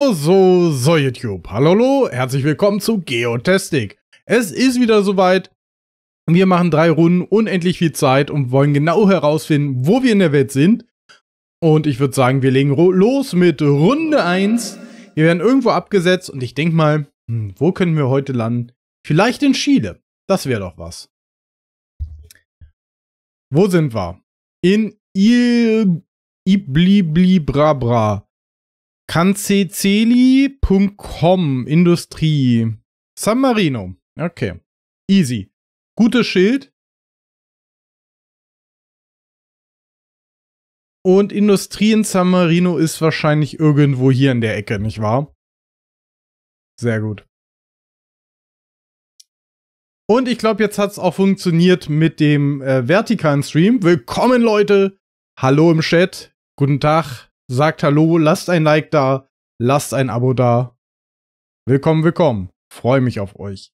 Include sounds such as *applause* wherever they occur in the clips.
So, so YouTube. Hallo, herzlich willkommen zu Geotastic. Es ist wieder soweit. Wir machen drei Runden, unendlich viel Zeit und wollen genau herausfinden, wo wir in der Welt sind. Und ich würde sagen, wir legen los mit Runde 1. Wir werden irgendwo abgesetzt und ich denke mal, hm, wo können wir heute landen? Vielleicht in Chile. Das wäre doch was. Wo sind wir? In Il Ibliblibrabra. Canceceli.com Industrie. San Marino. Okay. Easy. Gutes Schild. Und Industrie in San Marino ist wahrscheinlich irgendwo hier in der Ecke, nicht wahr? Sehr gut. Und ich glaube, jetzt hat es auch funktioniert mit dem äh, vertikalen Stream. Willkommen, Leute. Hallo im Chat. Guten Tag sagt Hallo, lasst ein Like da, lasst ein Abo da. Willkommen, willkommen. Freue mich auf euch.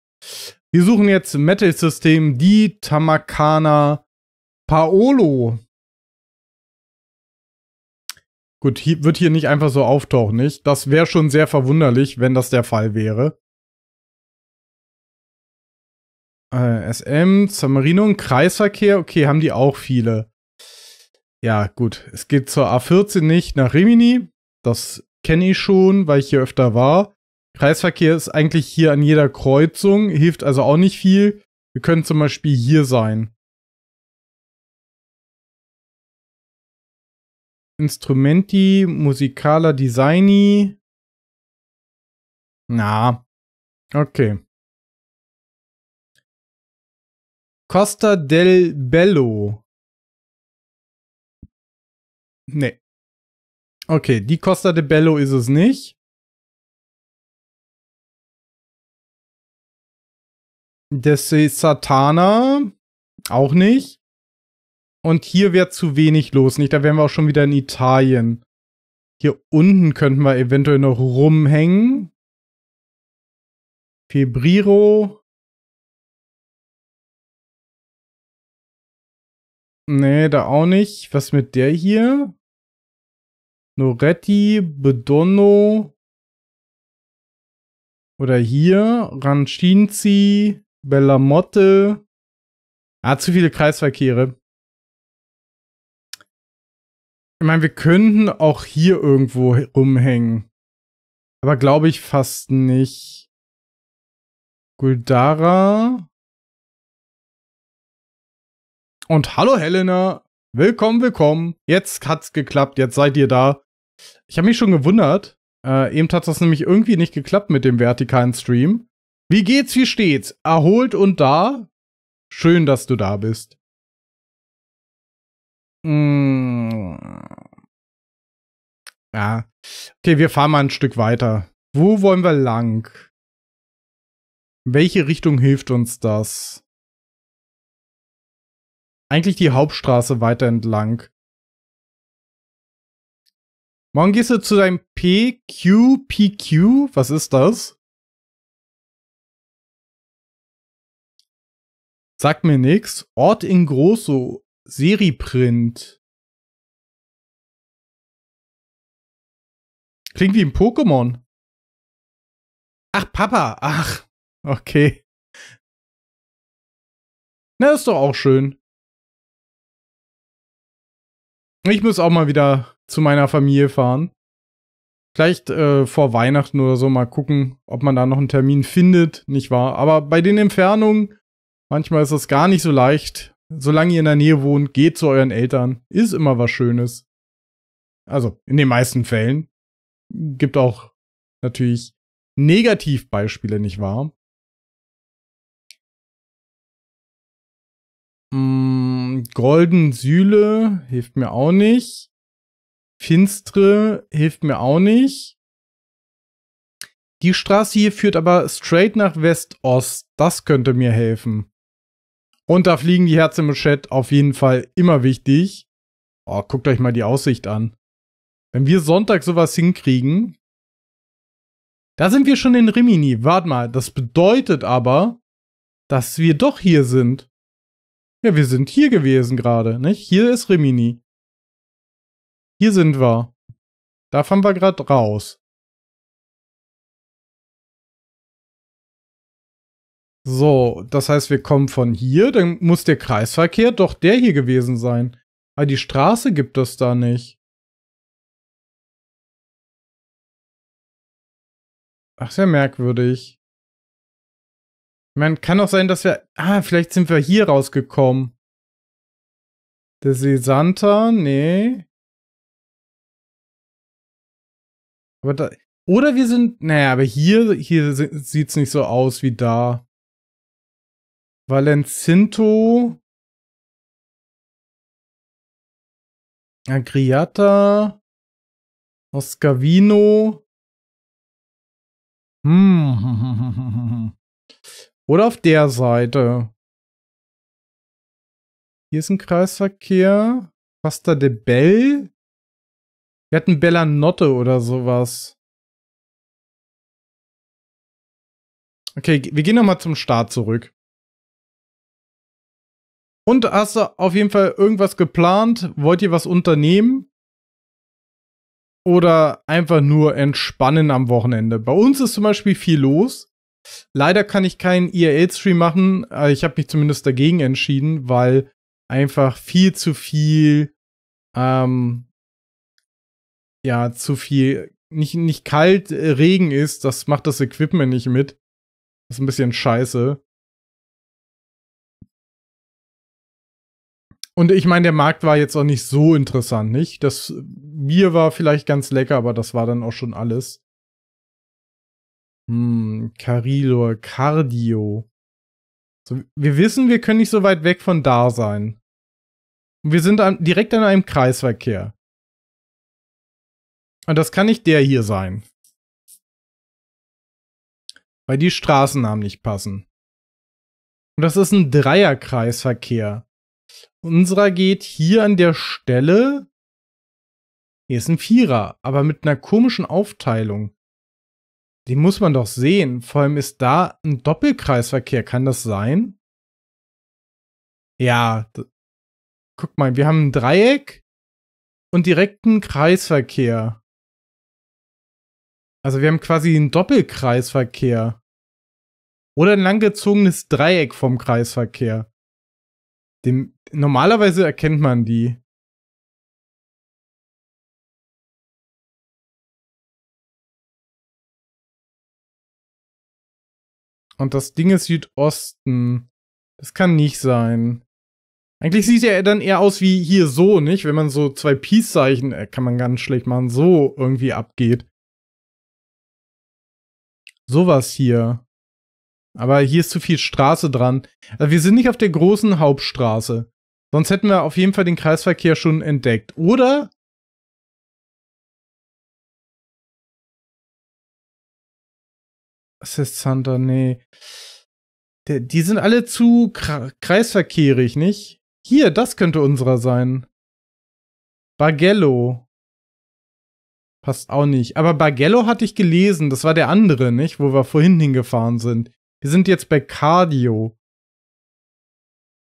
Wir suchen jetzt Metal-System, die Tamakana Paolo. Gut, hier, wird hier nicht einfach so auftauchen, nicht? Das wäre schon sehr verwunderlich, wenn das der Fall wäre. Äh, SM, San Marino, Kreisverkehr, okay, haben die auch viele. Ja, gut. Es geht zur A14 nicht nach Rimini. Das kenne ich schon, weil ich hier öfter war. Kreisverkehr ist eigentlich hier an jeder Kreuzung, hilft also auch nicht viel. Wir können zum Beispiel hier sein. Instrumenti, Musicala Designi. Na, okay. Costa del Bello. Nee. Okay, die Costa de Bello ist es nicht. Des Satana auch nicht. Und hier wäre zu wenig los, nicht? Da wären wir auch schon wieder in Italien. Hier unten könnten wir eventuell noch rumhängen. Febriro. Nee, da auch nicht. Was mit der hier? Noretti, Bedonno. Oder hier. Ranchinzi, Bellamotte. Ah, zu viele Kreisverkehre. Ich meine, wir könnten auch hier irgendwo rumhängen. Aber glaube ich fast nicht. Guldara. Und hallo Helena, willkommen, willkommen. Jetzt hat's geklappt, jetzt seid ihr da. Ich habe mich schon gewundert. Äh, eben hat das nämlich irgendwie nicht geklappt mit dem vertikalen Stream. Wie geht's, wie steht's? Erholt und da? Schön, dass du da bist. Mm. Ja. Okay, wir fahren mal ein Stück weiter. Wo wollen wir lang? Welche Richtung hilft uns das? eigentlich die Hauptstraße weiter entlang. Morgen gehst du zu deinem PQPQ. Was ist das? Sagt mir nix. Ort in Grosso. Seriprint. Klingt wie ein Pokémon. Ach, Papa. Ach, okay. Na, ist doch auch schön. Ich muss auch mal wieder zu meiner Familie fahren. Vielleicht äh, vor Weihnachten oder so mal gucken, ob man da noch einen Termin findet, nicht wahr? Aber bei den Entfernungen, manchmal ist das gar nicht so leicht. Solange ihr in der Nähe wohnt, geht zu euren Eltern. Ist immer was Schönes. Also, in den meisten Fällen. Gibt auch natürlich Negativbeispiele, nicht wahr? Mm, Golden Sühle hilft mir auch nicht. Finstre hilft mir auch nicht. Die Straße hier führt aber straight nach West-Ost. Das könnte mir helfen. Und da fliegen die Herzen im Chat auf jeden Fall immer wichtig. Oh, guckt euch mal die Aussicht an. Wenn wir Sonntag sowas hinkriegen. Da sind wir schon in Rimini. Warte mal, das bedeutet aber, dass wir doch hier sind. Ja, wir sind hier gewesen gerade, nicht? Hier ist Rimini. Hier sind wir. Da fahren wir gerade raus. So, das heißt, wir kommen von hier, dann muss der Kreisverkehr doch der hier gewesen sein. Aber die Straße gibt es da nicht. Ach, sehr merkwürdig. Ich meine, kann auch sein, dass wir... Ah, vielleicht sind wir hier rausgekommen. Der Sesanta, nee. Aber da. Oder wir sind. Naja, aber hier, hier sieht's nicht so aus wie da. Valencinto. Agriata. Oscavino. Hm. *laughs* Oder auf der Seite. Hier ist ein Kreisverkehr. Pasta de Bell. Wir hatten Bellanotte oder sowas. Okay, wir gehen nochmal zum Start zurück. Und hast du auf jeden Fall irgendwas geplant? Wollt ihr was unternehmen? Oder einfach nur entspannen am Wochenende? Bei uns ist zum Beispiel viel los. Leider kann ich keinen IRL-Stream machen. Äh, ich habe mich zumindest dagegen entschieden, weil einfach viel zu viel, ähm, ja, zu viel, nicht, nicht kalt, äh, Regen ist. Das macht das Equipment nicht mit. Das ist ein bisschen scheiße. Und ich meine, der Markt war jetzt auch nicht so interessant, nicht? Das Bier war vielleicht ganz lecker, aber das war dann auch schon alles. Hm, Carilor, Cardio. So, wir wissen, wir können nicht so weit weg von da sein. Wir sind an, direkt an einem Kreisverkehr. Und das kann nicht der hier sein. Weil die Straßennamen nicht passen. Und das ist ein Dreierkreisverkehr. Unserer geht hier an der Stelle. Hier ist ein Vierer, aber mit einer komischen Aufteilung. Den muss man doch sehen. Vor allem ist da ein Doppelkreisverkehr. Kann das sein? Ja. Guck mal, wir haben ein Dreieck und direkten Kreisverkehr. Also wir haben quasi einen Doppelkreisverkehr. Oder ein langgezogenes Dreieck vom Kreisverkehr. Dem, normalerweise erkennt man die. Und das Ding ist Südosten. Das kann nicht sein. Eigentlich sieht er dann eher aus wie hier so, nicht? Wenn man so zwei Peace-Zeichen, äh, kann man ganz schlecht machen, so irgendwie abgeht. Sowas hier. Aber hier ist zu viel Straße dran. Also wir sind nicht auf der großen Hauptstraße. Sonst hätten wir auf jeden Fall den Kreisverkehr schon entdeckt. Oder? Assistant, nee. Der, die sind alle zu kreisverkehrig, nicht? Hier, das könnte unserer sein. Bargello. Passt auch nicht. Aber Bargello hatte ich gelesen. Das war der andere, nicht? Wo wir vorhin hingefahren sind. Wir sind jetzt bei Cardio.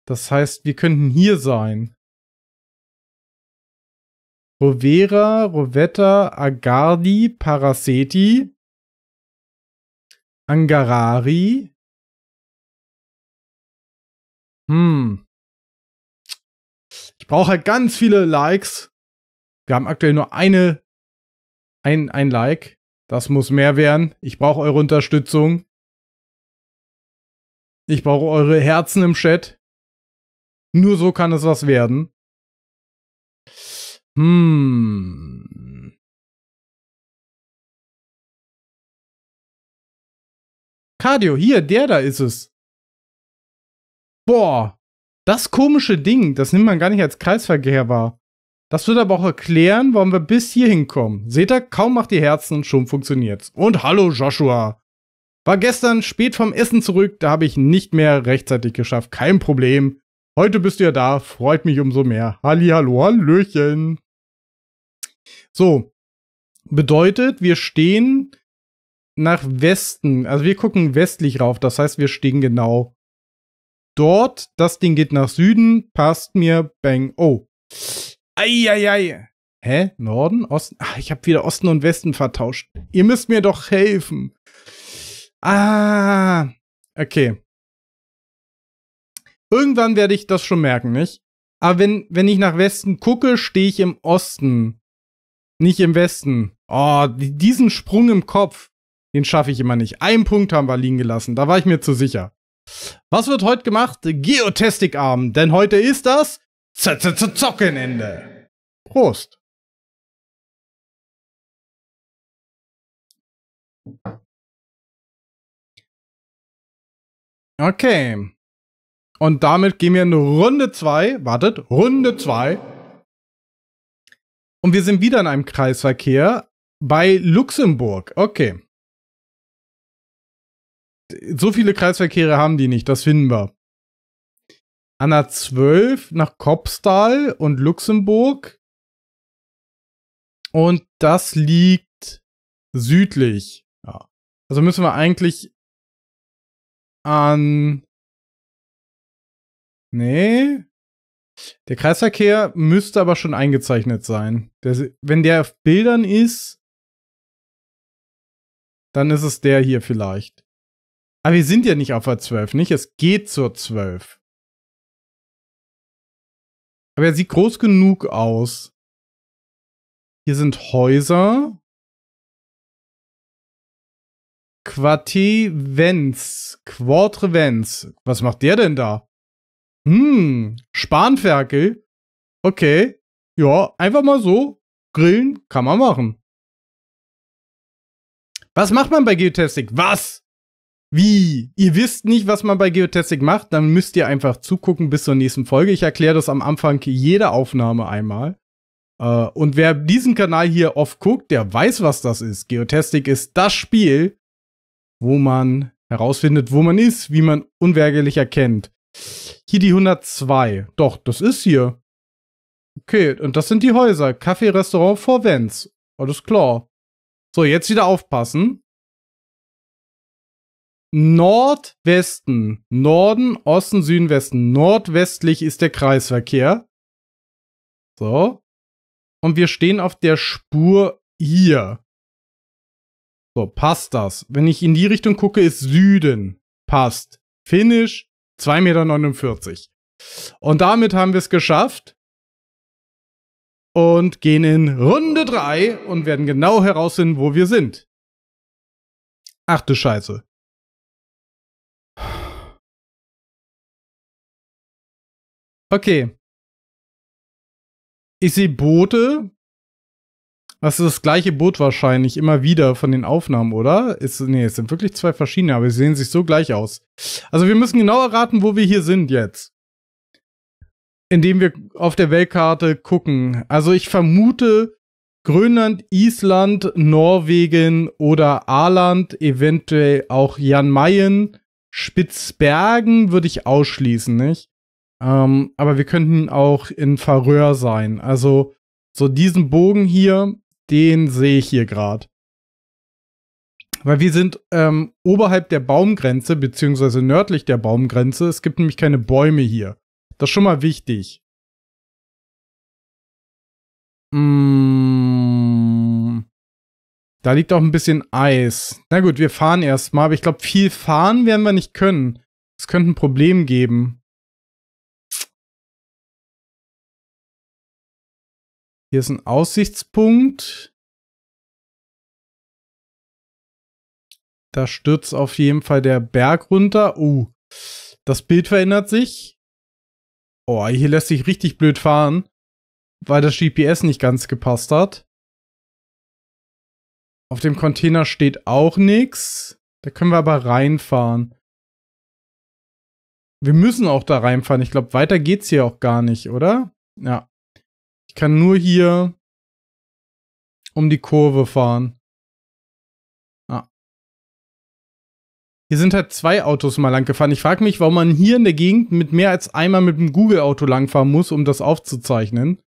Das heißt, wir könnten hier sein. Rovera, Rovetta, Agardi, Paraceti, Angarari. Hm. Ich brauche halt ganz viele Likes. Wir haben aktuell nur eine, ein, ein Like. Das muss mehr werden. Ich brauche eure Unterstützung. Ich brauche eure Herzen im Chat. Nur so kann es was werden. Hm. Cardio, hier, der da ist es. Boah, das komische Ding, das nimmt man gar nicht als Kreisverkehr wahr. Das wird aber auch erklären, warum wir bis hierhin kommen. Seht ihr, kaum macht ihr Herzen und schon funktioniert's. Und hallo Joshua. War gestern spät vom Essen zurück, da habe ich nicht mehr rechtzeitig geschafft. Kein Problem. Heute bist du ja da, freut mich umso mehr. Halli, hallo, hallöchen. So, bedeutet, wir stehen nach Westen. Also wir gucken westlich rauf, das heißt, wir stehen genau dort. Das Ding geht nach Süden, passt mir, bang, oh. Eieiei. Hä? Norden? Osten? Ach, ich habe wieder Osten und Westen vertauscht. Ihr müsst mir doch helfen. Ah, okay. Irgendwann werde ich das schon merken, nicht? Aber wenn, wenn ich nach Westen gucke, stehe ich im Osten. Nicht im Westen. Oh, diesen Sprung im Kopf, den schaffe ich immer nicht. Einen Punkt haben wir liegen gelassen, da war ich mir zu sicher. Was wird heute gemacht? Geotastic-Abend, denn heute ist das Z -Z -Z Zockenende. Prost. Okay. Und damit gehen wir in Runde 2. Wartet, Runde 2. Und wir sind wieder in einem Kreisverkehr bei Luxemburg. Okay. So viele Kreisverkehre haben die nicht, das finden wir. An der 12 nach Kopstal und Luxemburg. Und das liegt südlich. Ja. Also müssen wir eigentlich an. Nee. Der Kreisverkehr müsste aber schon eingezeichnet sein. Der, wenn der auf Bildern ist, dann ist es der hier vielleicht. Aber wir sind ja nicht auf der 12, nicht? Es geht zur 12. Aber er sieht groß genug aus. Hier sind Häuser. Quartevens. Quatrevens. Was macht der denn da? Hm, Spanferkel. Okay. Ja, einfach mal so. Grillen kann man machen. Was macht man bei Geotastic? Was? Wie? Ihr wisst nicht, was man bei Geotastic macht? Dann müsst ihr einfach zugucken bis zur nächsten Folge. Ich erkläre das am Anfang jeder Aufnahme einmal. Uh, und wer diesen Kanal hier oft guckt, der weiß, was das ist. Geotastic ist das Spiel, wo man herausfindet, wo man ist, wie man unweigerlich erkennt. Hier die 102. Doch, das ist hier. Okay, und das sind die Häuser. Café, Restaurant, Vorvents. Alles klar. So, jetzt wieder aufpassen. Nordwesten. Norden, Osten, Süden, Westen. Nordwestlich ist der Kreisverkehr. So. Und wir stehen auf der Spur hier. So, passt das. Wenn ich in die Richtung gucke, ist Süden. Passt. Finish 2,49 Meter. Und damit haben wir es geschafft. Und gehen in Runde 3 und werden genau herausfinden, wo wir sind. Ach du Scheiße. Okay. Ich sehe Boote. Das ist das gleiche Boot wahrscheinlich immer wieder von den Aufnahmen, oder? Ist, nee, es sind wirklich zwei verschiedene, aber sie sehen sich so gleich aus. Also wir müssen genau erraten, wo wir hier sind jetzt. Indem wir auf der Weltkarte gucken. Also ich vermute Grönland, Island, Norwegen oder Aland, eventuell auch Jan Mayen. Spitzbergen würde ich ausschließen, nicht? Ähm, aber wir könnten auch in Faröer sein. Also so diesen Bogen hier, den sehe ich hier gerade. Weil wir sind ähm, oberhalb der Baumgrenze, beziehungsweise nördlich der Baumgrenze. Es gibt nämlich keine Bäume hier. Das ist schon mal wichtig. Mm, da liegt auch ein bisschen Eis. Na gut, wir fahren erstmal, aber ich glaube, viel fahren werden wir nicht können. Es könnte ein Problem geben. Hier ist ein Aussichtspunkt. Da stürzt auf jeden Fall der Berg runter. Uh, das Bild verändert sich. Oh, hier lässt sich richtig blöd fahren, weil das GPS nicht ganz gepasst hat. Auf dem Container steht auch nichts. Da können wir aber reinfahren. Wir müssen auch da reinfahren. Ich glaube, weiter geht's hier auch gar nicht, oder? Ja. Kann nur hier um die Kurve fahren. Ah. Hier sind halt zwei Autos mal lang gefahren. Ich frage mich, warum man hier in der Gegend mit mehr als einmal mit dem Google-Auto langfahren muss, um das aufzuzeichnen.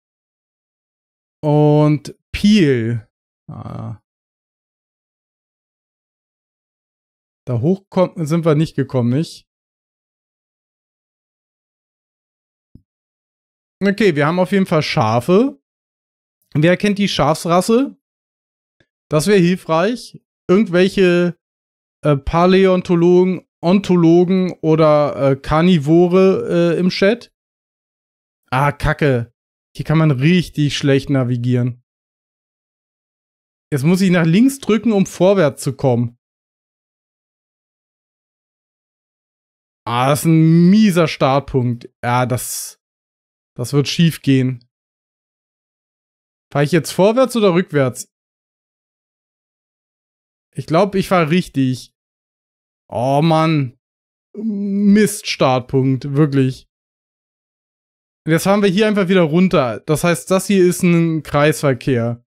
Und Peel. Ah. Da hoch sind wir nicht gekommen, nicht? Okay, wir haben auf jeden Fall Schafe. Wer kennt die Schafsrasse? Das wäre hilfreich. Irgendwelche äh, Paläontologen Ontologen oder äh, Karnivore äh, im Chat. Ah, Kacke. Hier kann man richtig schlecht navigieren. Jetzt muss ich nach links drücken, um vorwärts zu kommen. Ah, das ist ein mieser Startpunkt. Ja, das, das wird schief gehen. Fahre ich jetzt vorwärts oder rückwärts? Ich glaube, ich fahre richtig. Oh Mann. Mist Startpunkt, wirklich. Jetzt fahren wir hier einfach wieder runter. Das heißt, das hier ist ein Kreisverkehr.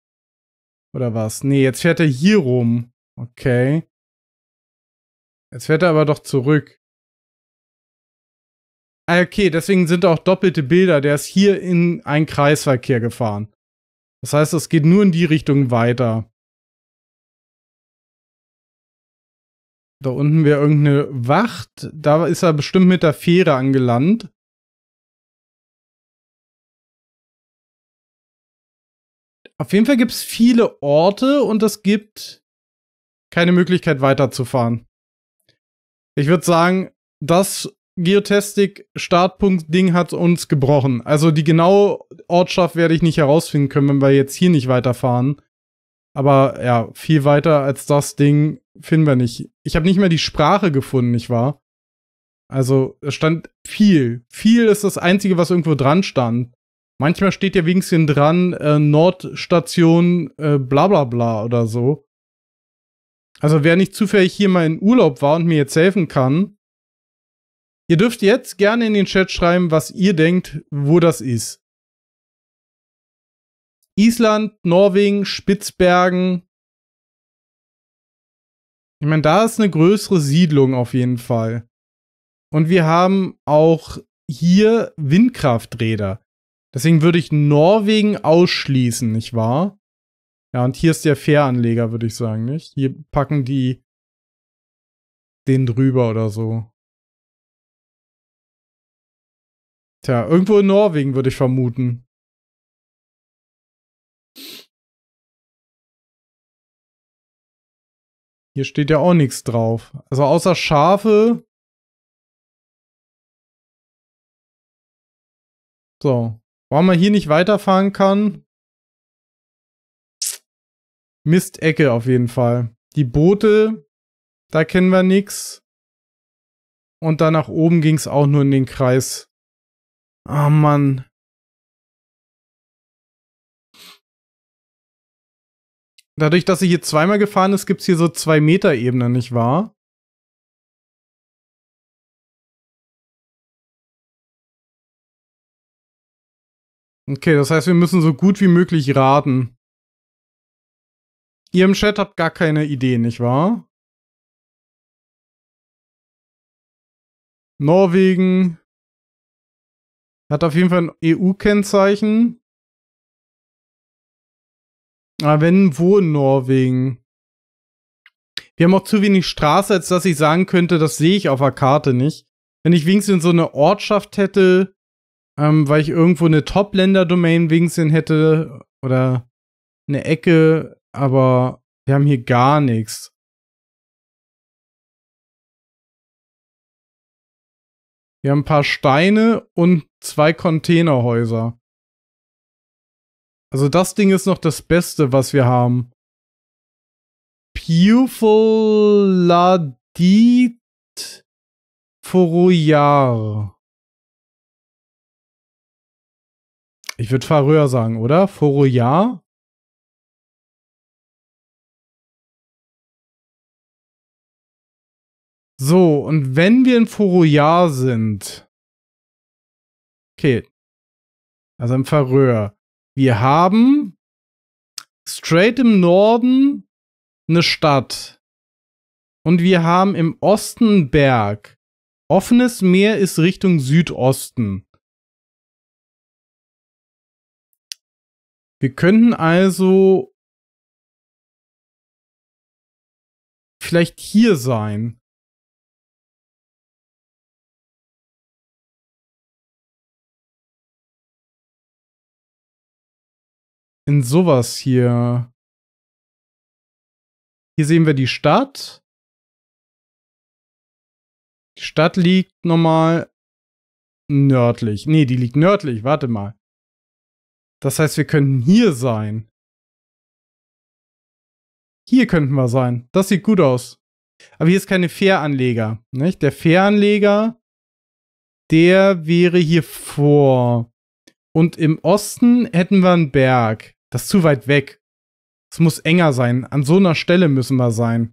Oder was? Nee, jetzt fährt er hier rum. Okay. Jetzt fährt er aber doch zurück. Ah, okay, deswegen sind auch doppelte Bilder. Der ist hier in einen Kreisverkehr gefahren. Das heißt, es geht nur in die Richtung weiter. Da unten wäre irgendeine Wacht. Da ist er bestimmt mit der Fähre angelandet. Auf jeden Fall gibt es viele Orte und es gibt keine Möglichkeit weiterzufahren. Ich würde sagen, das Geotastic-Startpunkt-Ding hat uns gebrochen. Also die genaue Ortschaft werde ich nicht herausfinden können, wenn wir jetzt hier nicht weiterfahren. Aber ja, viel weiter als das Ding finden wir nicht. Ich habe nicht mehr die Sprache gefunden, nicht wahr? Also es stand viel. Viel ist das Einzige, was irgendwo dran stand. Manchmal steht ja wenigstens dran, äh, Nordstation, äh, bla bla bla oder so. Also wer nicht zufällig hier mal in Urlaub war und mir jetzt helfen kann, Ihr dürft jetzt gerne in den Chat schreiben, was ihr denkt, wo das ist. Island, Norwegen, Spitzbergen. Ich meine, da ist eine größere Siedlung auf jeden Fall. Und wir haben auch hier Windkrafträder. Deswegen würde ich Norwegen ausschließen, nicht wahr? Ja, und hier ist der Fähranleger, würde ich sagen, nicht? Hier packen die den drüber oder so. Tja, irgendwo in Norwegen würde ich vermuten. Hier steht ja auch nichts drauf. Also außer Schafe. So. Warum man hier nicht weiterfahren kann? Mistecke auf jeden Fall. Die Boote, da kennen wir nichts. Und da nach oben ging es auch nur in den Kreis Oh Mann. Dadurch, dass sie hier zweimal gefahren ist, gibt es hier so zwei Meter Ebenen, nicht wahr? Okay, das heißt, wir müssen so gut wie möglich raten. Ihr im Chat habt gar keine Idee, nicht wahr? Norwegen, hat auf jeden Fall ein EU-Kennzeichen. Aber wenn, wo in Norwegen? Wir haben auch zu wenig Straße, als dass ich sagen könnte, das sehe ich auf der Karte nicht. Wenn ich wenigstens so eine Ortschaft hätte, ähm, weil ich irgendwo eine Top-Länder-Domain wenigstens hätte oder eine Ecke, aber wir haben hier gar nichts. Wir haben ein paar Steine und zwei Containerhäuser. Also das Ding ist noch das Beste, was wir haben. Puffoladit Forouillard. Ich würde Faröer sagen, oder? Forouillard? So, und wenn wir in Forouillard sind. Okay. Also im Faröer. Wir haben straight im Norden eine Stadt. Und wir haben im Osten einen Berg. Offenes Meer ist Richtung Südosten. Wir könnten also vielleicht hier sein. In sowas hier. Hier sehen wir die Stadt. Die Stadt liegt normal nördlich. Nee, die liegt nördlich. Warte mal. Das heißt, wir könnten hier sein. Hier könnten wir sein. Das sieht gut aus. Aber hier ist keine Fähranleger. Nicht? Der Fähranleger, der wäre hier vor. Und im Osten hätten wir einen Berg. Das ist zu weit weg. Es muss enger sein. An so einer Stelle müssen wir sein.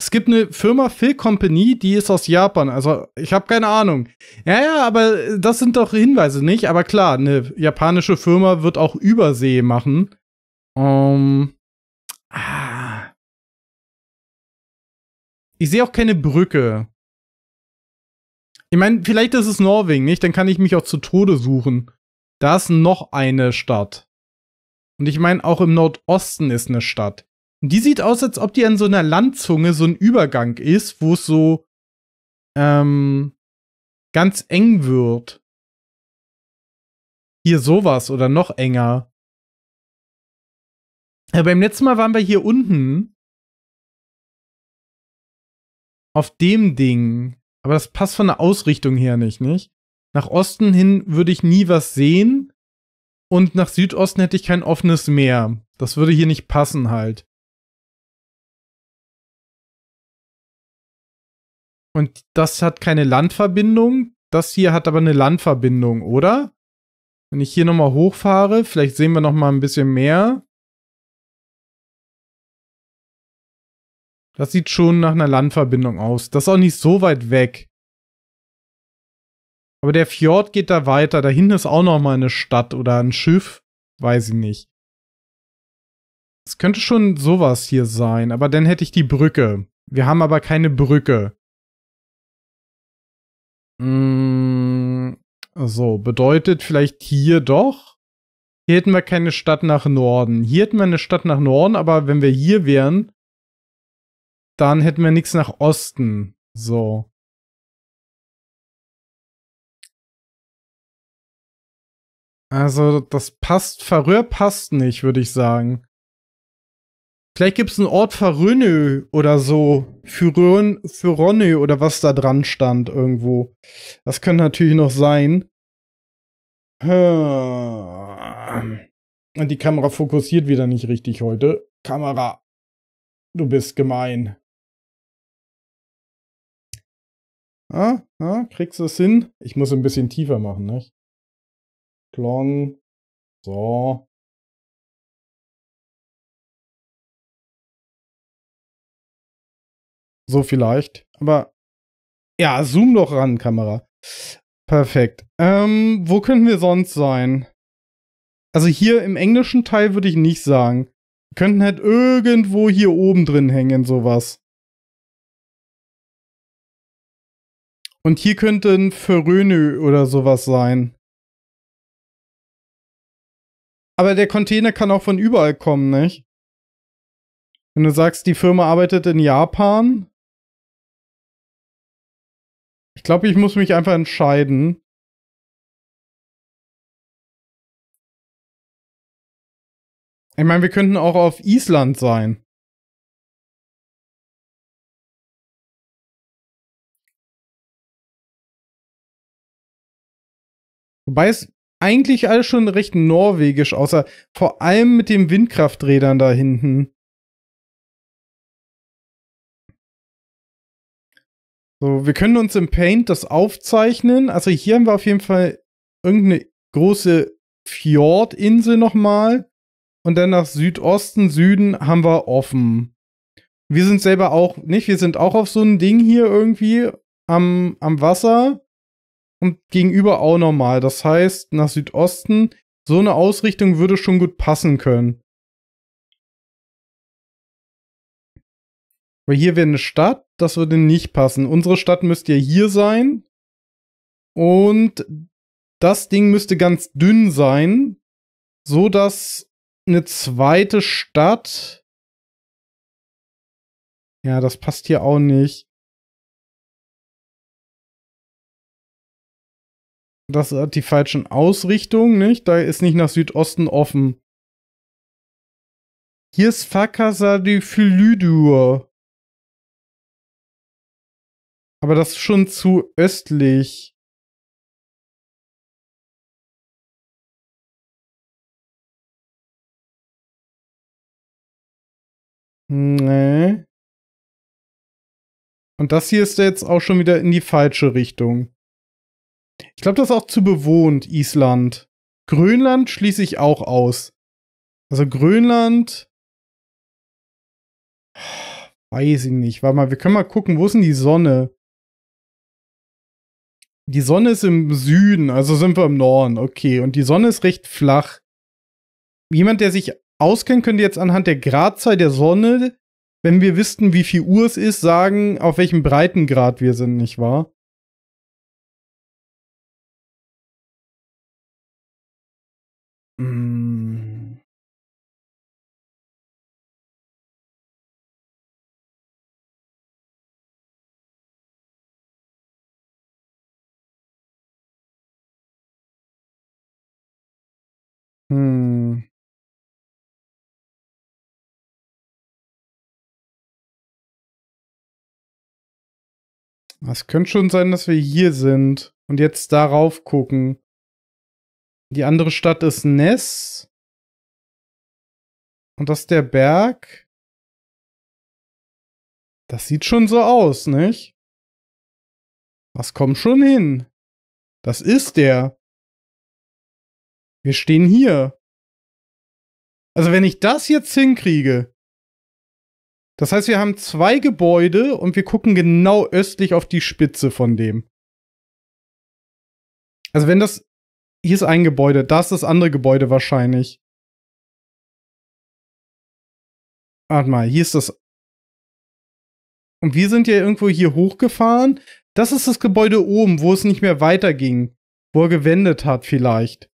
Es gibt eine Firma Phil Company, die ist aus Japan. Also, ich habe keine Ahnung. Ja, ja, aber das sind doch Hinweise, nicht? Aber klar, eine japanische Firma wird auch Übersee machen. Ähm, ah. Ich sehe auch keine Brücke. Ich meine, vielleicht ist es Norwegen, nicht? Dann kann ich mich auch zu Tode suchen. Da ist noch eine Stadt. Und ich meine, auch im Nordosten ist eine Stadt. Die sieht aus, als ob die an so einer Landzunge so ein Übergang ist, wo es so ähm, ganz eng wird. Hier sowas oder noch enger. Ja, beim letzten Mal waren wir hier unten. Auf dem Ding. Aber das passt von der Ausrichtung her nicht, nicht? Nach Osten hin würde ich nie was sehen. Und nach Südosten hätte ich kein offenes Meer. Das würde hier nicht passen halt. Und das hat keine Landverbindung. Das hier hat aber eine Landverbindung, oder? Wenn ich hier nochmal hochfahre, vielleicht sehen wir nochmal ein bisschen mehr. Das sieht schon nach einer Landverbindung aus. Das ist auch nicht so weit weg. Aber der Fjord geht da weiter. Da hinten ist auch nochmal eine Stadt oder ein Schiff. Weiß ich nicht. Es könnte schon sowas hier sein, aber dann hätte ich die Brücke. Wir haben aber keine Brücke. Mm, so, bedeutet vielleicht hier doch. Hier hätten wir keine Stadt nach Norden. Hier hätten wir eine Stadt nach Norden, aber wenn wir hier wären, dann hätten wir nichts nach Osten. So. Also, das passt, Verröhr passt nicht, würde ich sagen. Vielleicht gibt es einen Ort Verrönö oder so. Fyrön, Fyronö oder was da dran stand irgendwo. Das könnte natürlich noch sein. Und die Kamera fokussiert wieder nicht richtig heute. Kamera, du bist gemein. Ah, ah, kriegst du es hin? Ich muss ein bisschen tiefer machen, nicht? Klong. So. So vielleicht. Aber ja, zoom doch ran, Kamera. Perfekt. Ähm, wo können wir sonst sein? Also hier im englischen Teil würde ich nicht sagen. Wir könnten halt irgendwo hier oben drin hängen, sowas. Und hier könnte ein Verrönö oder sowas sein. Aber der Container kann auch von überall kommen, nicht? Wenn du sagst, die Firma arbeitet in Japan, ich glaube, ich muss mich einfach entscheiden. Ich meine, wir könnten auch auf Island sein. Wobei es eigentlich alles schon recht norwegisch aussah. Vor allem mit den Windkrafträdern da hinten. So, wir können uns im Paint das aufzeichnen. Also hier haben wir auf jeden Fall irgendeine große Fjordinsel nochmal. Und dann nach Südosten, Süden haben wir offen. Wir sind selber auch, nicht? Wir sind auch auf so einem Ding hier irgendwie am, am Wasser. Und gegenüber auch nochmal. Das heißt, nach Südosten, so eine Ausrichtung würde schon gut passen können. Weil hier wäre eine Stadt, das würde nicht passen. Unsere Stadt müsste ja hier sein. Und das Ding müsste ganz dünn sein, so dass eine zweite Stadt. Ja, das passt hier auch nicht. Das hat die falschen Ausrichtungen, nicht? Da ist nicht nach Südosten offen. Hier ist Fakasa de Fylydur. Aber das ist schon zu östlich. Nee. Und das hier ist jetzt auch schon wieder in die falsche Richtung. Ich glaube, das ist auch zu bewohnt, Island. Grönland schließe ich auch aus. Also Grönland. Weiß ich nicht. Warte mal, wir können mal gucken, wo ist denn die Sonne? Die Sonne ist im Süden, also sind wir im Norden, okay. Und die Sonne ist recht flach. Jemand, der sich auskennt, könnte jetzt anhand der Gradzahl der Sonne, wenn wir wüssten, wie viel Uhr es ist, sagen, auf welchem Breitengrad wir sind, nicht wahr? Es könnte schon sein, dass wir hier sind und jetzt darauf gucken. Die andere Stadt ist Ness. Und das ist der Berg. Das sieht schon so aus, nicht? Das kommt schon hin. Das ist der. Wir stehen hier. Also wenn ich das jetzt hinkriege. Das heißt, wir haben zwei Gebäude und wir gucken genau östlich auf die Spitze von dem. Also wenn das hier ist ein Gebäude, das ist das andere Gebäude wahrscheinlich. Warte mal, hier ist das. Und wir sind ja irgendwo hier hochgefahren. Das ist das Gebäude oben, wo es nicht mehr weiterging. Wo er gewendet hat, vielleicht.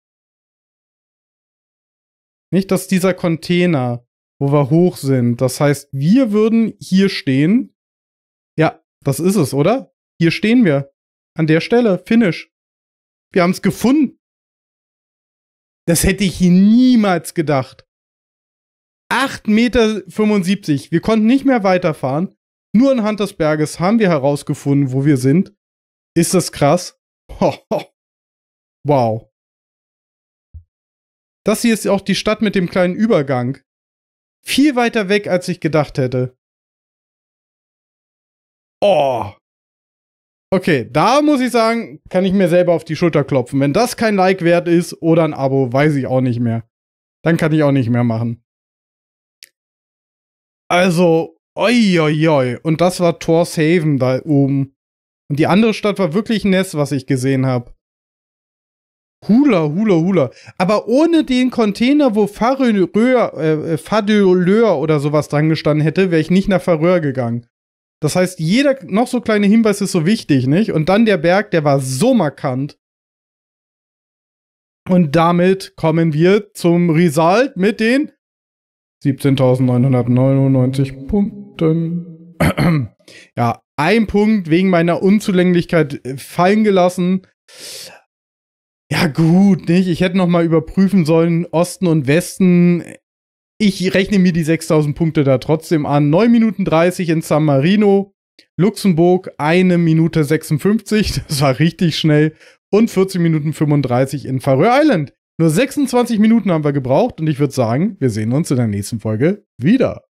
Nicht, dass dieser Container, wo wir hoch sind. Das heißt, wir würden hier stehen. Ja, das ist es, oder? Hier stehen wir. An der Stelle. Finish. Wir haben es gefunden. Das hätte ich niemals gedacht. 8,75 Meter. Wir konnten nicht mehr weiterfahren. Nur anhand des Berges haben wir herausgefunden, wo wir sind. Ist das krass? Wow. Das hier ist auch die Stadt mit dem kleinen Übergang. Viel weiter weg, als ich gedacht hätte. Oh. Okay, da muss ich sagen, kann ich mir selber auf die Schulter klopfen. Wenn das kein Like wert ist oder ein Abo, weiß ich auch nicht mehr. Dann kann ich auch nicht mehr machen. Also, oi, oi, oi. Und das war Torshaven da oben. Und die andere Stadt war wirklich Ness, was ich gesehen habe. Hula, hula, hula. Aber ohne den Container, wo Faröer, äh, oder sowas dran gestanden hätte, wäre ich nicht nach Faröer gegangen. Das heißt, jeder noch so kleine Hinweis ist so wichtig, nicht? Und dann der Berg, der war so markant. Und damit kommen wir zum Result mit den 17.999 Punkten. *clears throat* ja, ein Punkt wegen meiner Unzulänglichkeit fallen gelassen. Ja, gut, nicht? Ich hätte noch mal überprüfen sollen, Osten und Westen ich rechne mir die 6000 Punkte da trotzdem an. 9 Minuten 30 in San Marino. Luxemburg 1 Minute 56. *laughs* Das war richtig schnell. Und 14 Minuten 35 in Faroe Island. Nur 26 Minuten haben wir gebraucht und ich würde sagen, wir sehen uns in der nächsten Folge wieder.